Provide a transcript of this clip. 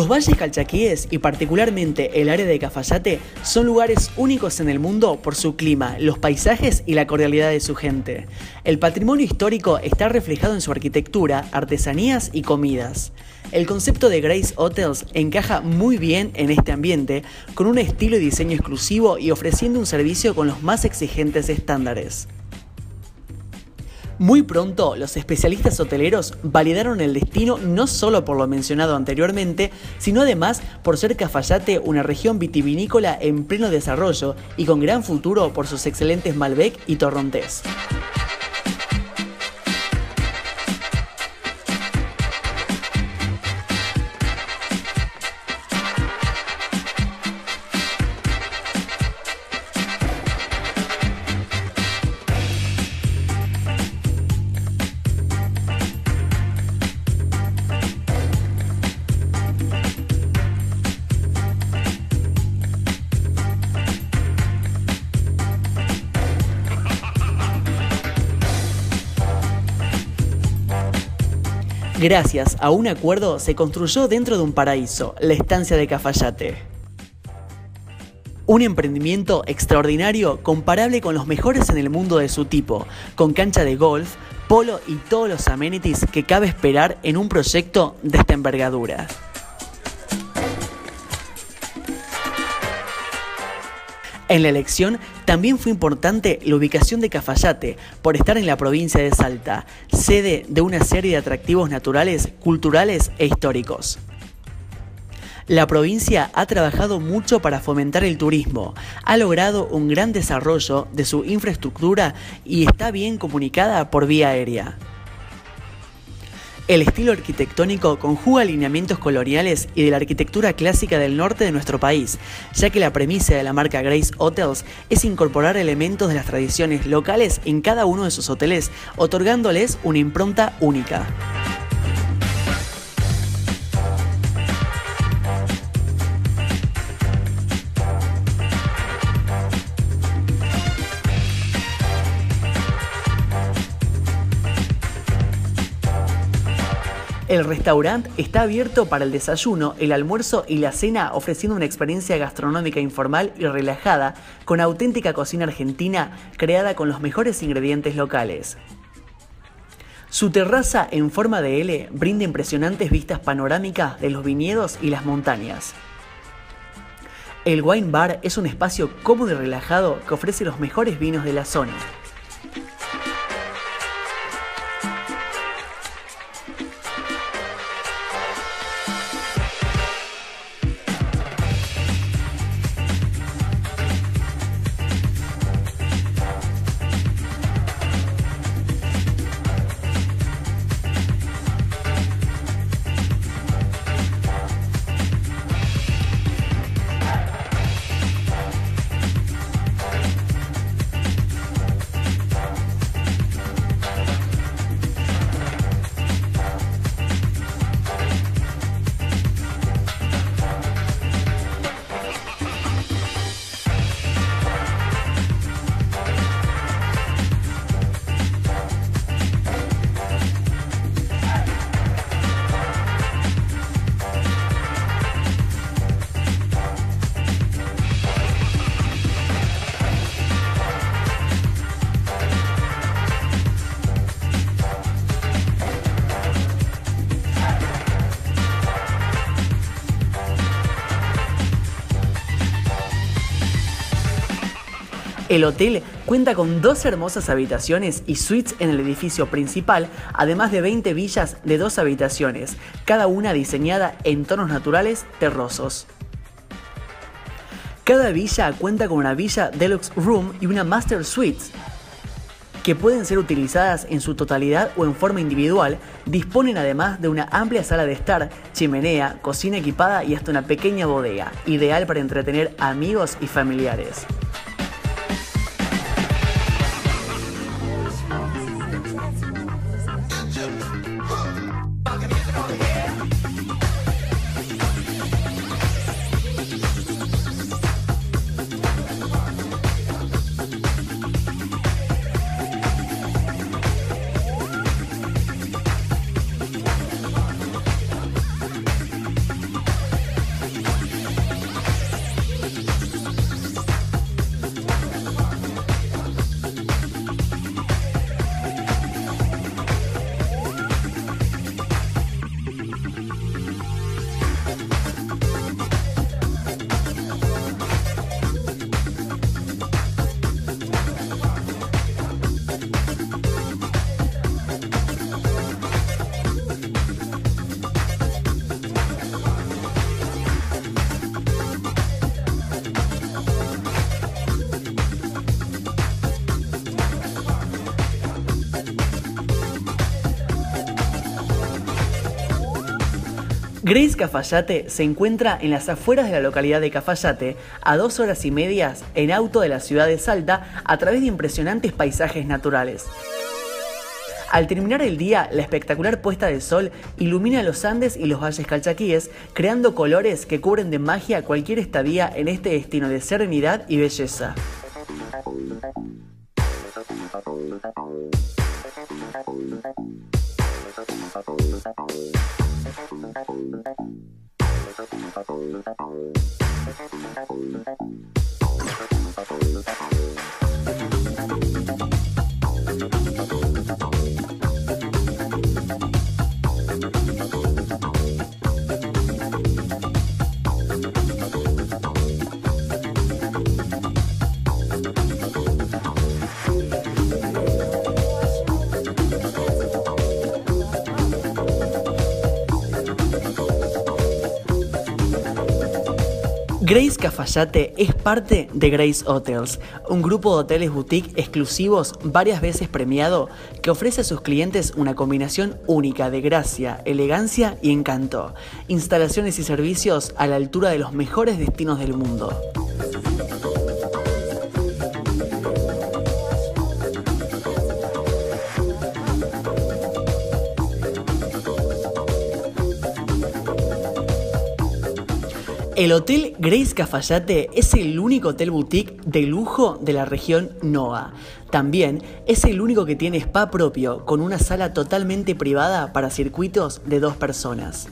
Los valles calchaquíes y particularmente el área de Cafayate son lugares únicos en el mundo por su clima, los paisajes y la cordialidad de su gente. El patrimonio histórico está reflejado en su arquitectura, artesanías y comidas. El concepto de Grace Hotels encaja muy bien en este ambiente, con un estilo y diseño exclusivo y ofreciendo un servicio con los más exigentes estándares. Muy pronto, los especialistas hoteleros validaron el destino no solo por lo mencionado anteriormente, sino además por ser Cafayate una región vitivinícola en pleno desarrollo y con gran futuro por sus excelentes Malbec y Torrontés. Gracias a un acuerdo se construyó dentro de un paraíso, la estancia de Cafayate. Un emprendimiento extraordinario comparable con los mejores en el mundo de su tipo, con cancha de golf, polo y todos los amenities que cabe esperar en un proyecto de esta envergadura. En la elección también fue importante la ubicación de Cafayate, por estar en la provincia de Salta, sede de una serie de atractivos naturales, culturales e históricos. La provincia ha trabajado mucho para fomentar el turismo, ha logrado un gran desarrollo de su infraestructura y está bien comunicada por vía aérea. El estilo arquitectónico conjuga alineamientos coloniales y de la arquitectura clásica del norte de nuestro país, ya que la premisa de la marca Grace Hotels es incorporar elementos de las tradiciones locales en cada uno de sus hoteles, otorgándoles una impronta única. El restaurante está abierto para el desayuno, el almuerzo y la cena, ofreciendo una experiencia gastronómica informal y relajada con auténtica cocina argentina creada con los mejores ingredientes locales. Su terraza en forma de L brinda impresionantes vistas panorámicas de los viñedos y las montañas. El Wine Bar es un espacio cómodo y relajado que ofrece los mejores vinos de la zona. El hotel cuenta con dos hermosas habitaciones y suites en el edificio principal, además de 20 villas de dos habitaciones, cada una diseñada en tonos naturales terrosos. Cada villa cuenta con una villa deluxe room y una master suite, que pueden ser utilizadas en su totalidad o en forma individual, disponen además de una amplia sala de estar, chimenea, cocina equipada y hasta una pequeña bodega, ideal para entretener amigos y familiares. Grace Cafayate se encuentra en las afueras de la localidad de Cafayate, a dos horas y medias en auto de la ciudad de Salta, a través de impresionantes paisajes naturales. Al terminar el día, la espectacular puesta de sol ilumina los Andes y los valles calchaquíes, creando colores que cubren de magia cualquier estadía en este destino de serenidad y belleza. Grace Cafayate es parte de Grace Hotels, un grupo de hoteles boutique exclusivos varias veces premiado que ofrece a sus clientes una combinación única de gracia, elegancia y encanto. Instalaciones y servicios a la altura de los mejores destinos del mundo. El Hotel Grace Cafayate es el único hotel boutique de lujo de la región NOA. También es el único que tiene spa propio con una sala totalmente privada para circuitos de dos personas.